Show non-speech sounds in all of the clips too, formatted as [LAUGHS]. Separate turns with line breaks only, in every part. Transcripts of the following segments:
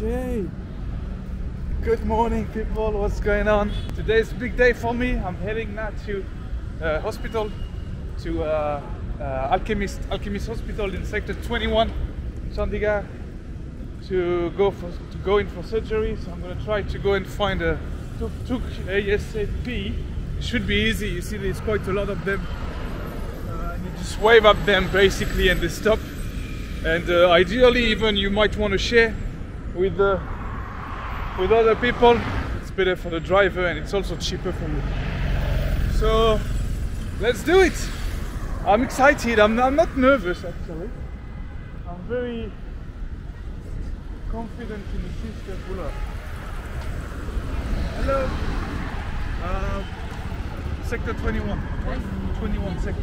Okay. Good morning, people. What's going on? Today's a big day for me. I'm heading now to uh, hospital, to uh, uh, Alchemist Alchemist Hospital in Sector 21, Chandigarh, to go for to go in for surgery. So I'm gonna try to go and find a tuk tuk ASAP. It should be easy. You see, there's quite a lot of them. Uh, you just wave at them basically, and they stop. And uh, ideally, even you might want to share with the, with other people. It's better for the driver, and it's also cheaper for me. So let's do it. I'm excited. I'm, I'm not nervous actually. I'm very confident in the system. Pull up. Hello. Um, sector 21. 21 sector.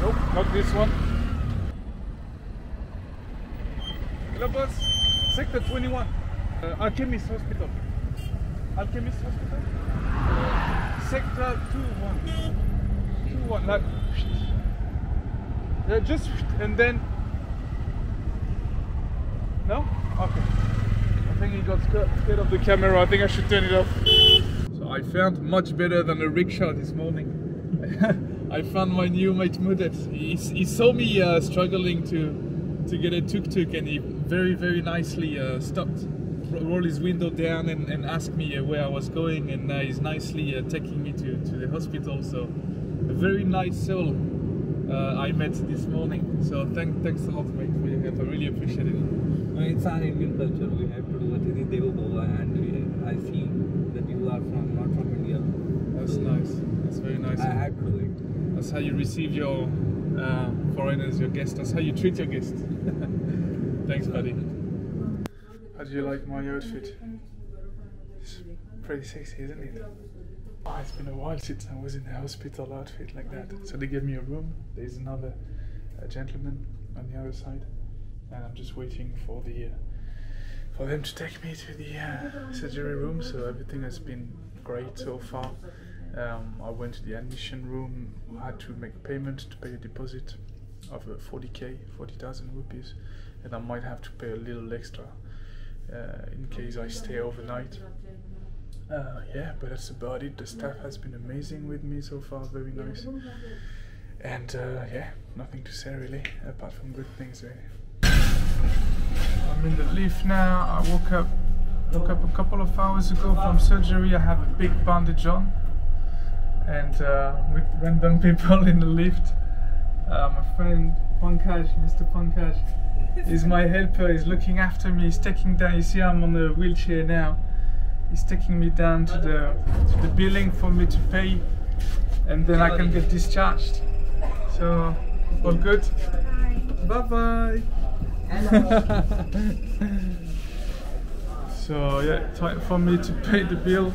Nope, not this one. Boss. Sector 21. Uh, Alchemist Hospital. Alchemist Hospital? Sector 21. 21, like. Yeah, just and then. No? Okay. I think he got scared of the camera. I think I should turn it off. So I found much better than a rickshaw this morning. [LAUGHS] I found my new mate Mudet. He, he saw me uh, struggling to to get a tuk-tuk and he very very nicely uh, stopped rolled his window down and, and asked me uh, where I was going and uh, he's nicely uh, taking me to, to the hospital. So a very nice soul uh, I met this morning. So thank, thanks a lot mate for your help. I really appreciate it.
It's our Indian culture. We have to do Atithi Devo Bhava, and we, I see that you are from not from India.
that's nice. That's very nice.
I had to do it.
that's how you receive your uh, foreigners your guests that's how you treat your guests [LAUGHS] thanks buddy how do you like my outfit it's pretty sexy isn't it Oh, it's been a while since I was in a hospital outfit like that. So they gave me a room. There's another uh, gentleman on the other side, and I'm just waiting for the uh, for them to take me to the uh, surgery room. So everything has been great so far. Um, I went to the admission room. Had to make a payment to pay a deposit of uh, 40k, 40,000 rupees, and I might have to pay a little extra uh, in case I stay overnight. Uh, yeah, but that's about it. The staff has been amazing with me so far, very nice. And uh, yeah, nothing to say really, apart from good things really. I'm in the lift now. I woke up woke up a couple of hours ago from surgery. I have a big bandage on, and uh, with random people [LAUGHS] in the lift. Uh, my friend Pankaj, Mr. Pankaj, is my helper. He's looking after me. He's taking down. You see, I'm on a wheelchair now. He's taking me down to the to the building for me to pay, and then I can get discharged. So all good. Bye bye. [LAUGHS] so yeah, time for me to pay the bill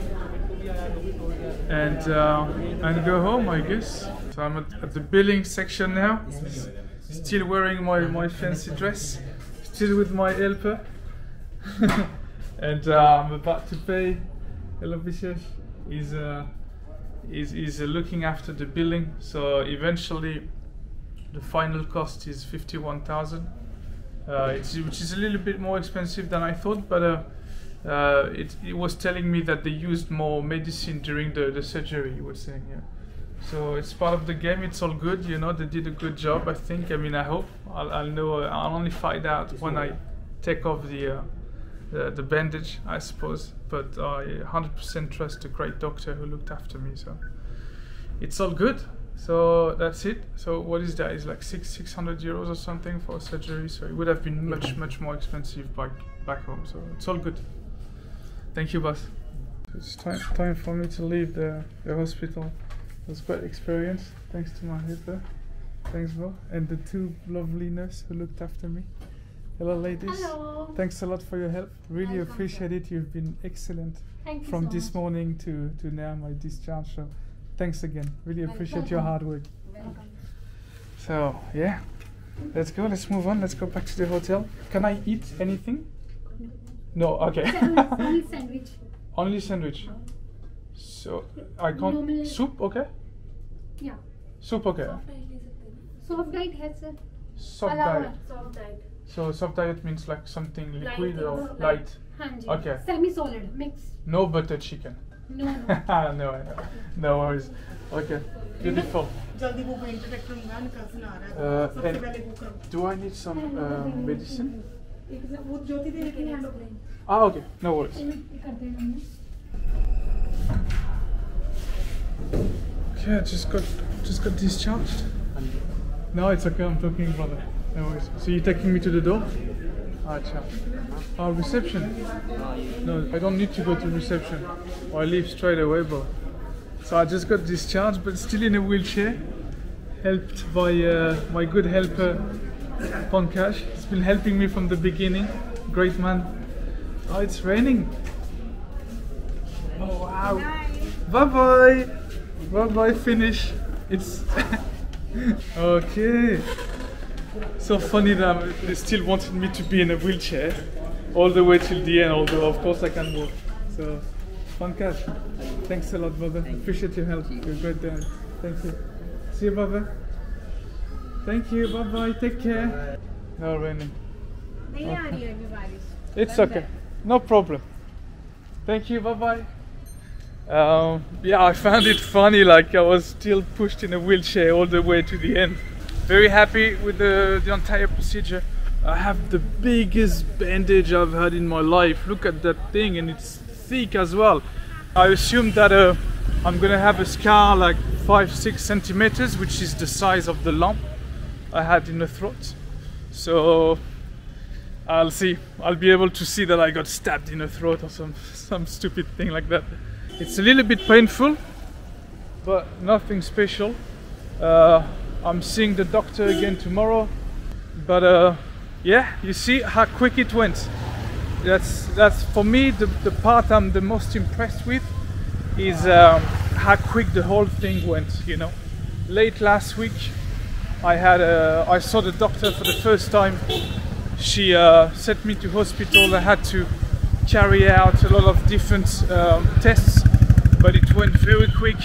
and uh, and go home, I guess. So I'm at, at the billing section now. S- Still wearing my, my fancy dress. Still with my helper. [LAUGHS] and uh, I'm about to pay. Hello, Bishesh. He's uh, is is uh, looking after the billing. So eventually, the final cost is fifty-one thousand. Uh, which is a little bit more expensive than I thought, but uh, it, it was telling me that they used more medicine during the, the surgery. He was saying, yeah. So it's part of the game. It's all good, you know. They did a good job, I think. I mean, I hope. I'll, I'll know. uh, I'll only find out when I take off the uh, the, the bandage, I suppose. But I 100% trust the great doctor who looked after me. So it's all good. So that's it. So what is that? It's like six six hundred euros or something for a surgery. So it would have been much much more expensive back back home. So it's all good. Thank you, boss. It's time time for me to leave the, the hospital. It was quite experience. Thanks to my helper. Thanks, Bo. And the two lovely nurses who looked after me. Hello, ladies.
Hello.
Thanks a lot for your help. Really
Welcome,
appreciate it. You've been excellent
Thank you
from
so
this
much.
morning to, to now my discharge. So thanks again. Really appreciate your hard work.
Welcome.
So yeah, let's go. Let's move on. Let's go back to the hotel. Can I eat anything? No, okay.
only sandwich. [LAUGHS]
Only sandwich. Uh-huh. So I can't.
Normal.
Soup, okay.
Yeah.
Soup, okay.
Soft diet has a.
Soft diet.
Soft diet.
So soft diet means like something liquid light or
light.
light. Okay.
Semi-solid mix.
No butter chicken. No. No. [LAUGHS] no. No worries. Okay. Beautiful. Uh, do I need some uh, medicine? Ah, okay, no worries. Okay, I Yeah, just got just got discharged. No, it's okay. I'm talking, brother. No worries. So you're taking me to the door? Acha. Oh, reception. No, I don't need to go to reception. Or I leave straight away, bro. So I just got discharged, but still in a wheelchair, helped by uh, my good helper, Pankaj. Been helping me from the beginning. Great man. Oh, it's raining. Oh wow. Bye bye. Bye bye. Finish. It's [LAUGHS] okay. So funny that they still wanted me to be in a wheelchair all the way till the end. Although of course I can walk. So, Pankaj, thanks a lot, brother. Appreciate your help. You're a great dad. Thank you. See you, brother. Thank you. Bye bye. Take care. No raining.
Okay.
It's okay. No problem. Thank you. Bye bye. Um, yeah, I found it funny. Like I was still pushed in a wheelchair all the way to the end. Very happy with the, the entire procedure. I have the biggest bandage I've had in my life. Look at that thing, and it's thick as well. I assume that uh, I'm gonna have a scar like five, six centimeters, which is the size of the lump I had in the throat. So I'll see. I'll be able to see that I got stabbed in the throat or some some stupid thing like that. It's a little bit painful, but nothing special. Uh, I'm seeing the doctor again tomorrow, but uh, yeah, you see how quick it went. That's that's for me the, the part I'm the most impressed with is um, how quick the whole thing went. You know, late last week I had a, I saw the doctor for the first time she uh, sent me to hospital. I had to carry out a lot of different um, tests, but it went very quick.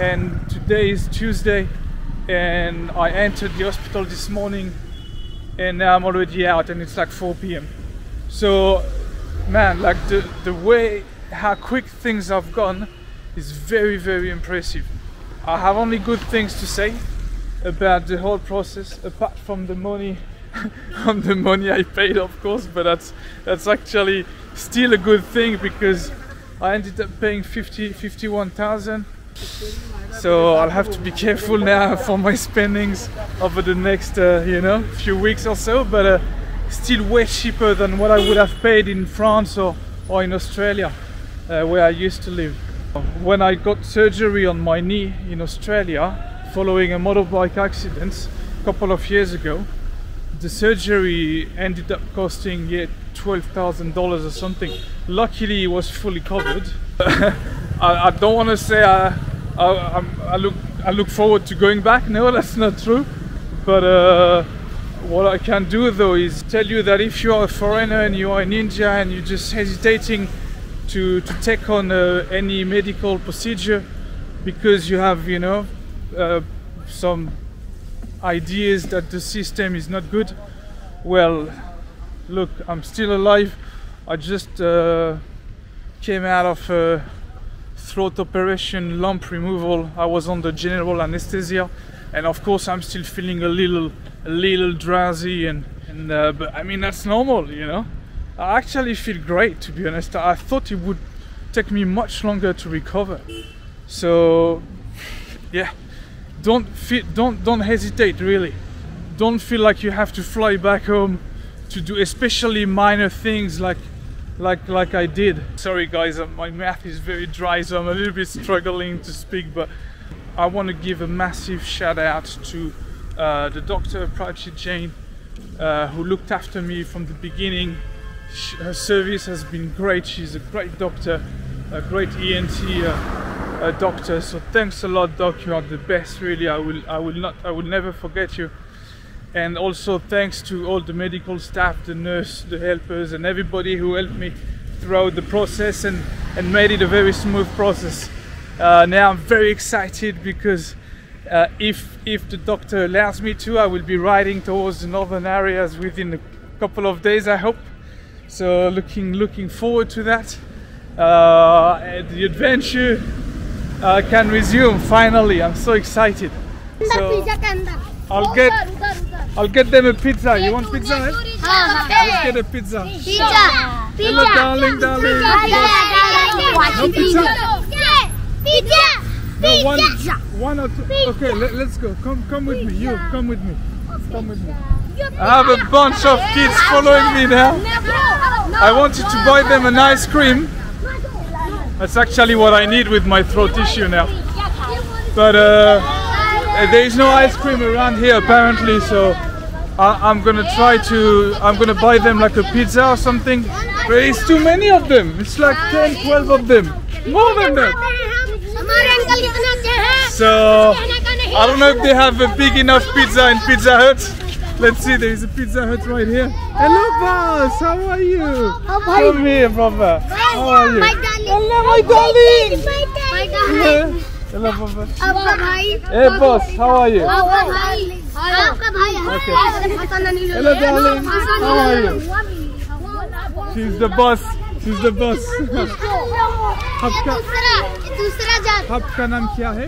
And today is Tuesday, and I entered the hospital this morning, and now I'm already out, and it's like 4 p.m. So, man, like the the way how quick things have gone is very very impressive. I have only good things to say about the whole process, apart from the money, [LAUGHS] from the money I paid, of course. But that's that's actually still a good thing because I ended up paying 50, 51,000. So I'll have to be careful now for my spendings over the next, uh, you know, few weeks or so. But uh, still way cheaper than what I would have paid in France or, or in Australia, uh, where I used to live. When I got surgery on my knee in Australia following a motorbike accident a couple of years ago, the surgery ended up costing thousand dollars or something. Luckily, it was fully covered. [LAUGHS] I, I don't want to say I, I, I look I look forward to going back. No, [LAUGHS] that's not true. But uh, what I can do though is tell you that if you are a foreigner and you are in India and you're just hesitating to, to take on uh, any medical procedure because you have, you know, uh, some ideas that the system is not good, well, look, I'm still alive. I just uh, came out of a throat operation, lump removal. I was under general anesthesia, and of course, I'm still feeling a little, a little drowsy, and, and uh, but I mean that's normal, you know. I actually feel great, to be honest. I thought it would take me much longer to recover. So, yeah, don't feel, don't don't hesitate. Really, don't feel like you have to fly back home to do especially minor things like like like I did. Sorry guys, uh, my mouth is very dry, so I'm a little bit struggling to speak. But I want to give a massive shout out to uh, the doctor Prachi Jain, uh, who looked after me from the beginning. Sh- Her service has been great. She's a great doctor, a great ENT uh, uh, doctor. So thanks a lot, doc. You are the best. Really, I will I will not I will never forget you and also thanks to all the medical staff, the nurse, the helpers, and everybody who helped me throughout the process and, and made it a very smooth process. Uh, now I'm very excited because uh, if if the doctor allows me to, I will be riding towards the northern areas within a couple of days. I hope. So looking looking forward to that. Uh, the adventure uh, can resume finally. I'm so excited. So I'll get I'll get them a pizza. You want pizza? Eh? Let's get a pizza. Hello, darling, darling. No pizza? No, one, one or two. Okay, let, us go. Come, come with me. You, come with me. Come with me. I have a bunch of kids following me now. I wanted to buy them an ice cream. That's actually what I need with my throat tissue now. But uh, there is no ice cream around here apparently, so I, am gonna try to. I'm gonna buy them like a pizza or something. But it's too many of them. It's like 10, 12 of them. More than that. So I don't know if they have a big enough pizza in Pizza Hut. Let's see, there is a Pizza Hut right here. Hello, boss. How are you? Come here, brother. How are you? Hello, my darling.
My darling.
Hello, brother.
आपका भाई
Hey, boss. How are you?
आपका भाई आपका भाई
Hello, darling. How are you? She's the boss. She's the boss. आपका
दूसरा दूसरा जात
आपका नाम क्या है?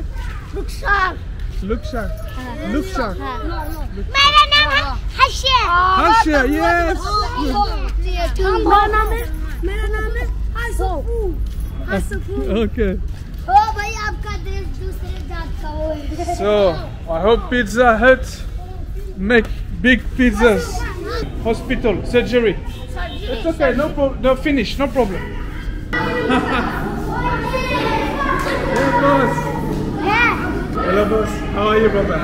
रुखसार
Luksha. Luksha.
मेरा नाम है हर्षिया
Asha, yes.
मेरा नाम है मेरा नाम है हर्षपू हर्षपू
Okay.
ओ भाई आपका देश दूसरे जात का हो है
So I hope Pizza Hut make big pizzas. Hospital, surgery. It's okay, no problem. No, finish, no problem. [LAUGHS] Hello, boss. Hello, boss. How are you, brother?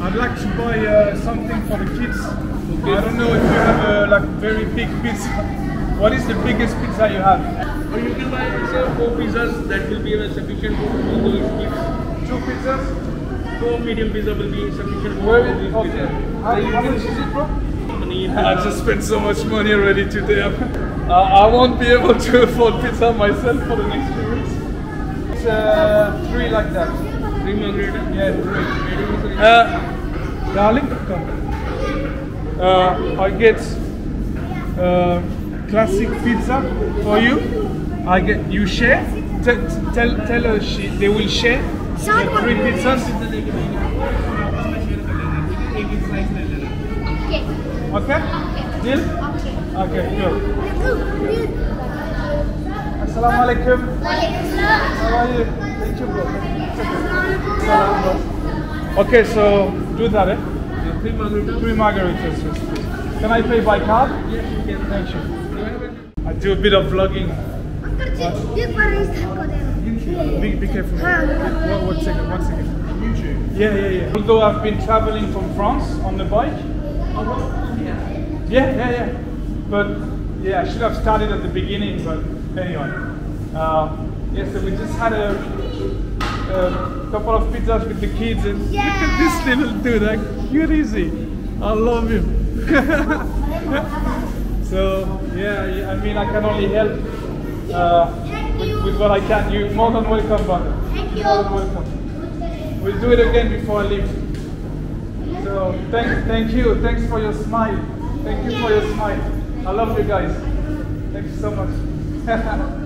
I'd like to buy uh, something for the kids. I don't know if you have a like very big pizza. What is the biggest pizza you have?
Or you can buy say four pizzas that will be uh, sufficient for all those kids.
Two pizzas.
Four medium pizza will be sufficient for
Where
all these?
Okay.
pizzas.
How, how much is it, bro? I just spent so much money already today. [LAUGHS] Uh, I won't be able to [LAUGHS] afford pizza myself for the next few weeks. It's uh, three like that.
Three margarita.
Yeah, three.
Medium
Uh, darling, come. Uh, I get uh, classic pizza for you. I get you share. T- tell tell her she they will share the three pizzas. Okay? Okay. Deal? Okay, good. Assalamu alaikum. How are you? Thank you, bro. Okay, so do that, eh?
Yeah,
three margaritas. Three margaritas. Can I pay by card?
Yes, you can.
Thank you. I do a bit of vlogging.
YouTube.
Be, be careful. One, one second, one second. YouTube. Yeah, yeah, yeah. Although I've been traveling from France on the bike. Yeah, yeah, yeah. But yeah, I should have started at the beginning, but anyway. Uh, yeah, so we just had a a couple of pizzas with the kids, and look at this little dude, like cute easy. I love him. [LAUGHS] so yeah, yeah, I mean, I can only help uh, with, with what I can. You're more than welcome, brother.
Thank you.
More than welcome. We'll do it again before I leave. So thank, thank you. Thanks for your smile. Thank you for your smile. I love you guys. Thank you so much. [LAUGHS]